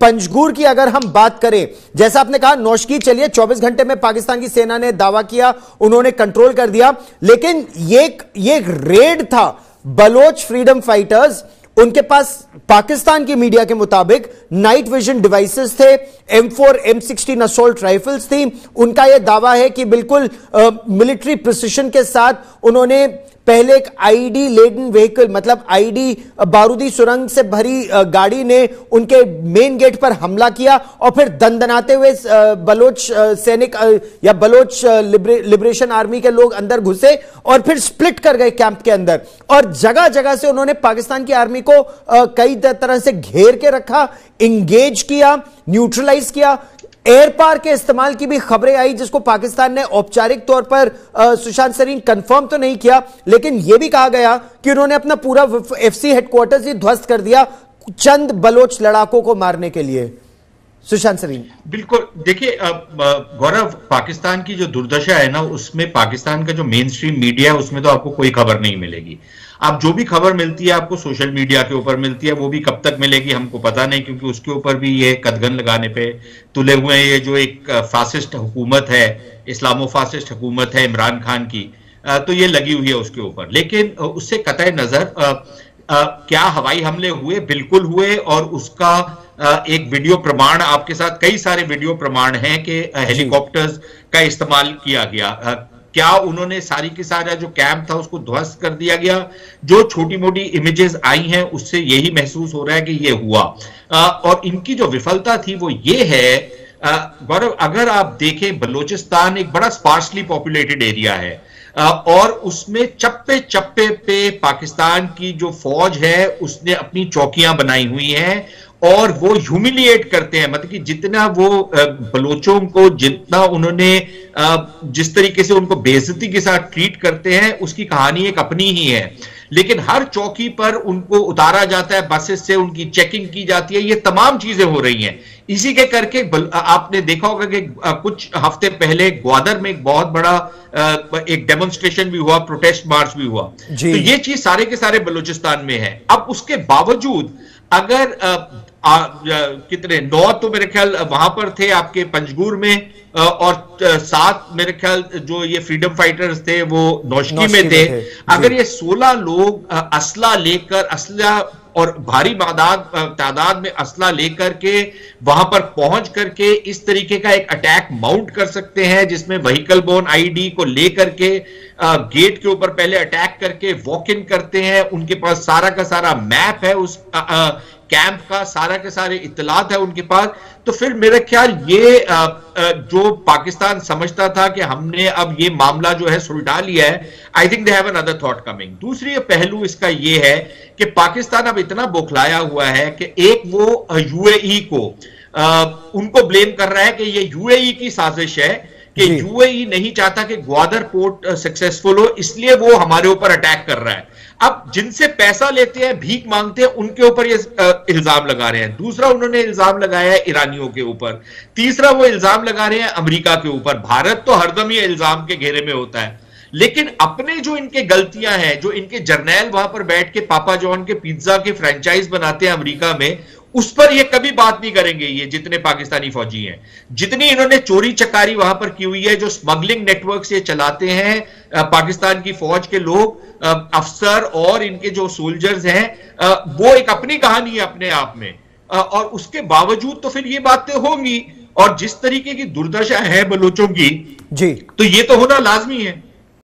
पंजगूर की अगर हम बात करें, जैसा आपने कहा, नौशकी चलिए 24 घंटे में पाकिस्तान की सेना ने दावा किया, उन्होंने कंट्रोल कर दिया, लेकिन ये ये रेड था, बलोच फ्रीडम फाइटर्स उनके पास पाकिस्तान की मीडिया के मुताबिक नाइट विजन डिवाइसेस थे M four M sixteen assault rifles थी, उनका यह दावा है कि बिल्कुल मिलिट्री प्रिसिशन के साथ उन्होंने पहले एक आईडी लेडन व्हीकल मतलब आईडी बारूदी सुरंग से भरी गाड़ी ने उनके मेन गेट पर हमला किया और फिर दंदनाते हुए बलोच सैनिक या बलोच लिबरे, लिबरेशन आर्मी के लोग अंदर घुसे और फिर स्प्लिट कर गए कैंप के अंदर। और जगह जगह से उन्होंने पाकिस्तान की आर्मी को कई तरह से घेर के रखा इंगेज किया न्यूट्रलाइज किया एयर पार के इस्तेमाल की भी खबरें आई, जिसको पाकिस्तान ने औपचारिक तौर पर सुशांत सरीन कंफर्म तो नहीं किया, लेकिन यह भी कहा गया कि उन्होंने अपना पूरा एफसी हेडक्वार्टर्स ही ध्वस्त कर दिया चंद बलोच लड़ाकों को मारने के लिए। सुशांत सरीन। बिल्कुल, देखिए गौरव, पाकिस्तान की जो दुर्दशा है ना, उसमें पाकिस्तान का जो मेन स्ट्रीम मीडिया है, उसमें तो आपको कोई खबर नहीं मिलेगी। आप जो भी खबर मिलती है, आपको सोशल मीडिया के ऊपर मिलती है, वो भी कब तक मिलेगी, हमको पता नहीं, क्योंकि उसके ऊपर भी ये कदगन लगाने पे तुले हुए ये जो एक फासिस्ट हुकूमत है इस्लामो फासिस्ट हुकूमत है इमरान खान की तो ये लगी हुई है उसके ऊपर। लेकिन उससे कत नज़र क्या हवाई हमले हुए? बिल्कुल हुए, और उसका एक वीडियो प्रमाण आपके साथ कई सारे वीडियो प्रमाण हैं कि हेलीकॉप्टर्स का इस्तेमाल किया गया। क्या उन्होंने सारी की सारा जो कैंप था उसको ध्वस्त कर दिया गया? जो छोटी मोटी इमेजेस आई हैं उससे यही महसूस हो रहा है कि ये हुआ। और इनकी जो विफलता थी वो ये है गौरव अगर आप देखें बलोचिस्तान एक बड़ा स्पार्सली पॉपुलेटेड एरिया है। और उसमें चप्पे चप्पे पे पाकिस्तान की जो फौज है, उसने अपनी चौकियाँ बनाई हुई हैं और वो ह्यूमिलिएट करते हैं। मतलब कि जितना वो बलोचों को, जितना उन्होंने जिस तरीके से उनको बेजती के साथ ट्रीट करते हैं, उसकी कहानी एक अपनी ही है। लेकिन हर चौकी पर उनको उतारा जाता है बसेस से उनकी चेकिंग की जाती है ये तमाम चीज़ें हो रही हैं। इसी के करके आपने देखा होगा कि कुछ हफ़्ते पहले ग्वादर में एक बहुत बड़ा एक डेमोन्स्ट्रेशन भी हुआ प्रोटेस्ट मार्च भी हुआ। तो ये चीज़ सारे के सारे बलूचिस्तान में है। अब उसके बावजूद अगर आ, कितने? नौ तो मेरे ख्याल वहाँ पर थे आपके पंजगूर में और सात मेरे ख्याल जो ये फ्रीडम फाइटर्स थे वो नौशकी में थे, थे। अगर ये सोलह लोग असला लेकर असला और भारी तादाद तादाद में असला लेकर के वहाँ पर पहुँच करके इस तरीके का एक अटैक माउंट कर सकते हैं जिसमें व्हीकल बोन आईडी को लेकर के गेट के ऊपर पहले अटैक करके वॉक इन करते हैं। उनके पास सारा का सारा मैप है उस कैंप का सारा के सारे इतलात है उनके पास। तो फिर मेरा ख्याल ये जो पाकिस्तान समझता था कि हमने अब ये मामला जो है सुलटा लिया है I think they have another thought coming दूसरी पहलू इसका ये है कि पाकिस्तान अब इतना बौखलाया हुआ है कि एक वो यूएई को आ, उनको ब्लेम कर रहा है कि ये यूएई की साजिश है। कि यूएई नहीं चाहता कि ग्वादर पोर्ट सक्सेसफुल हो इसलिए वो हमारे ऊपर अटैक कर रहा है। अब जिनसे पैसा लेते हैं भीख मांगते हैं उनके ऊपर ये इल्ज़ाम लगा रहे हैं। दूसरा उन्होंने इल्ज़ाम लगाया है ईरानियों के ऊपर। तीसरा वो इल्ज़ाम लगा रहे हैं अमेरिका के ऊपर। भारत तो हरदम ही इल्ज़ाम के घेरे में होता है। लेकिन अपने जो इनके गलतियाँ हैं जो इनके जर्नैल वहाँ पर बैठ के पापा जॉन के पिज्जा के फ्रेंचाइज बनाते हैं अमेरिका में उस पर ये कभी बात नहीं करेंगे ये जितने पाकिस्तानी फौजी हैं। जितनी इन्होंने चोरी चकारी वहाँ पर की हुई है जो स्मगलिंग नेटवर्क से चलाते हैं पाकिस्तान की फौज के लोग अफसर और इनके जो सोल्जर्स हैं वो एक अपनी कहानी है अपने आप में। और उसके बावजूद तो फिर ये बातें होंगी। और जिस तरीके की दुर्दशा है बलोचों की जी। तो ये तो होना लाजमी है।